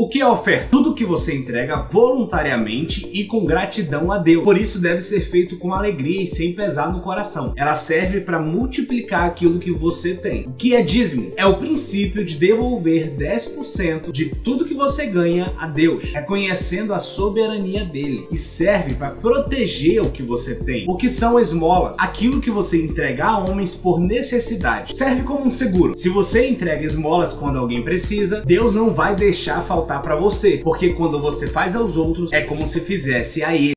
O que é oferta? Tudo que você entrega voluntariamente e com gratidão a Deus. Por isso deve ser feito com alegria e sem pesar no coração. Ela serve para multiplicar aquilo que você tem. O que é dízimo? É o princípio de devolver 10% de tudo que você ganha a Deus, reconhecendo a soberania dele e serve para proteger o que você tem. O que são esmolas? Aquilo que você entrega a homens por necessidade. Serve como um seguro. Se você entrega esmolas quando alguém precisa, Deus não vai deixar faltar para você, porque quando você faz aos outros é como se fizesse a ele.